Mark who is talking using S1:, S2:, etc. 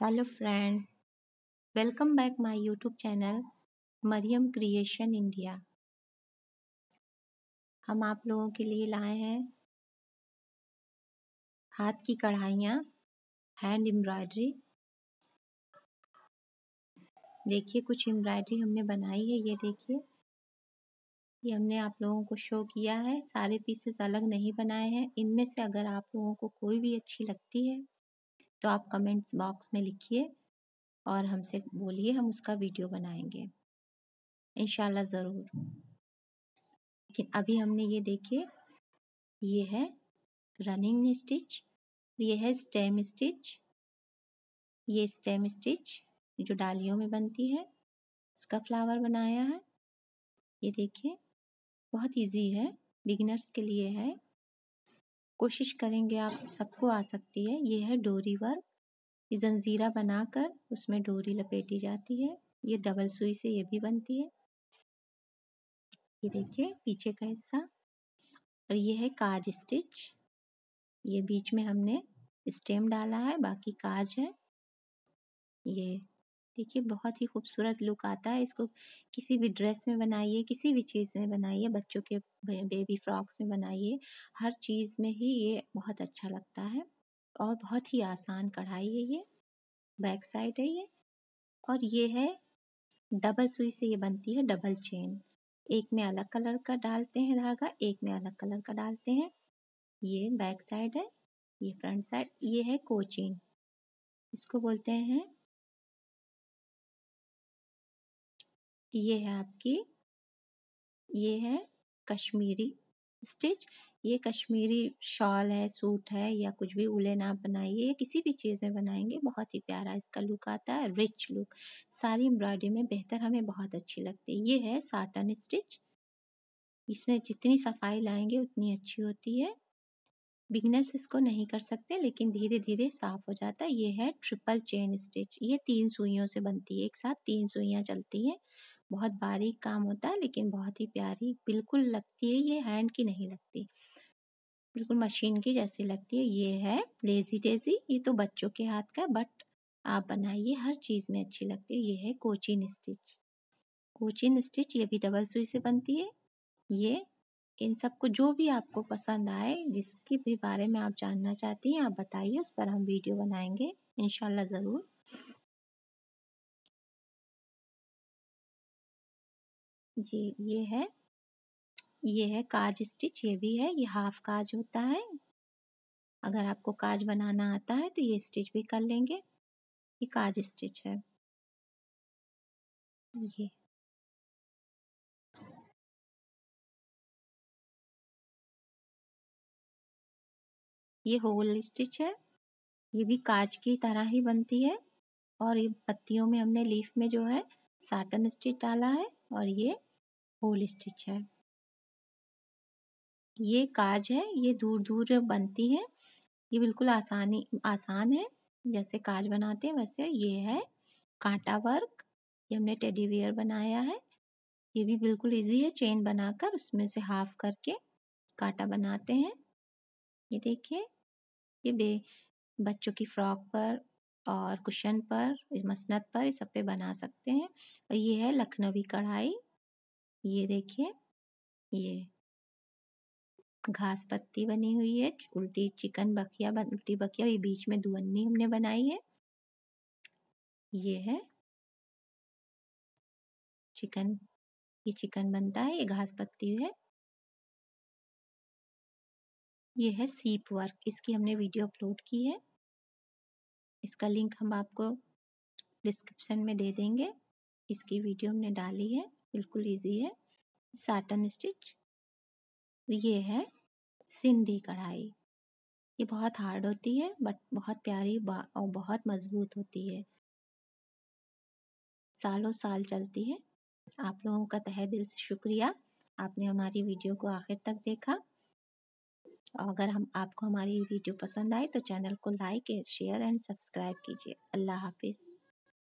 S1: Hello friend welcome back my YouTube channel Mariyam creation India हम आप लोगों के लिए लाए हैं हाथ की कढ़ाइयाँ हैंड एम्ब्रॉयडरी देखिए, कुछ एम्ब्रॉयडरी हमने बनाई है, ये देखिए। ये हमने आप लोगों को शो किया है। सारे पीसेस अलग नहीं बनाए हैं। इनमें से अगर आप लोगों को कोई भी अच्छी लगती है तो आप कमेंट्स बॉक्स में लिखिए और हमसे बोलिए, हम उसका वीडियो बनाएँगे। इनशाला ज़रूर। लेकिन अभी हमने ये देखिए ये है रनिंग स्टिच ये है स्टेम स्टिच ये स्टेम स्टिच जो डालियों में बनती है, उसका फ्लावर बनाया है। ये देखिए, बहुत इजी है बिगिनर्स के लिए है। कोशिश करेंगे आप, सबको आ सकती है। ये है डोरी वर्क। ये जंजीरा बनाकर उसमें डोरी लपेटी जाती है। ये डबल सुई से ये भी बनती है। ये देखिए, पीछे का हिस्सा। और ये है काज स्टिच। ये बीच में हमने स्टेम डाला है, बाकी काज है। ये देखिए, बहुत ही खूबसूरत लुक आता है इसको। किसी भी ड्रेस में बनाइए, किसी भी चीज़ में बनाइए, बच्चों के बेबी फ्रॉक्स में बनाइए, हर चीज़ में ही ये बहुत अच्छा लगता है और बहुत ही आसान कढ़ाई है ये, बैक साइड है ये और ये है डबल सुई से ये बनती है डबल चेन। एक में अलग कलर का डालते हैं धागा, एक में अलग कलर का डालते हैं। ये बैक साइड है, ये फ्रंट साइड, ये है कोचिन। इसको बोलते हैं ये है आपकी, ये है कश्मीरी स्टिच। ये कश्मीरी शॉल है, सूट है या कुछ भी उलेन आप बनाइए, या किसी भी चीज़ में बनाएँगे, बहुत ही प्यारा इसका लुक आता है, रिच लुक। सारी एम्ब्रॉयडरी में बेहतर हमें बहुत अच्छी लगती है। ये है साटन स्टिच। इसमें जितनी सफ़ाई लाएँगे उतनी अच्छी होती है। बिगनर्स इसको नहीं कर सकते, लेकिन धीरे धीरे साफ़ हो जाता है। ये है ट्रिपल चेन स्टिच। ये तीन सुइयों से बनती है, एक साथ तीन सुइयाँ चलती हैं। बहुत बारीक काम होता है, लेकिन बहुत ही प्यारी, बिल्कुल लगती है ये हैंड की नहीं लगती। बिल्कुल मशीन की जैसी लगती है, ये है लेजी डेजी, ये तो बच्चों के हाथ का बट आप बनाइए, हर चीज़ में अच्छी लगती है, ये है कोचिन स्टिच। कोचिन स्टिच, ये भी डबल सुई से बनती है, ये इन सबको जो भी आपको पसंद आए, जिसके भी बारे में आप जानना चाहती हैं, आप बताइए, उस पर हम वीडियो बनाएँगे इनशाला ज़रूर। जी, ये है। ये है काज स्टिच, ये भी है, ये हाफ़ काज होता है। अगर आपको काज बनाना आता है तो ये स्टिच भी कर लेंगे। ये काज स्टिच है। ये। ये होल स्टिच है। ये भी काज की तरह ही बनती है। और ये पत्तियों में हमने लीफ में जो है, साटन स्टिच डाला है। और ये होल स्टिच है ये काज है, ये दूर दूर बनती है। ये बिल्कुल आसानी, आसान है। जैसे काज बनाते हैं, वैसे ये है कांटा वर्क। ये हमने टेडी वेयर बनाया है। ये भी बिल्कुल इजी है, चेन बनाकर उसमें से हाफ़ करके कांटा बनाते हैं। ये देखिए, ये बे, बच्चों की फ्रॉक पर और कुशन पर मसनत पर इस सब पे बना सकते हैं। और ये है लखनवी कढ़ाई। ये देखिए, ये घास पत्ती बनी हुई है, उल्टी चिकन बखिया उल्टी बखिया ये बीच में दुअन्नी हमने बनाई है। ये है चिकन, ये चिकन बनता है, ये घास पत्ती है। ये है सीप वर्क, इसकी हमने वीडियो अपलोड की है। इसका लिंक हम आपको डिस्क्रिप्शन में दे देंगे। इसकी वीडियो हमने डाली है, बिल्कुल इजी है। साटन स्टिच ये है सिंधी कढ़ाई। ये बहुत हार्ड होती है बट बहुत प्यारी और बहुत मज़बूत होती है। सालों साल चलती है। आप लोगों का तहे दिल से शुक्रिया। आपने हमारी वीडियो को आखिर तक देखा। अगर हम, आपको हमारी वीडियो पसंद आए तो चैनल को लाइक, शेयर एंड सब्सक्राइब कीजिए। अल्लाह हाफिज़।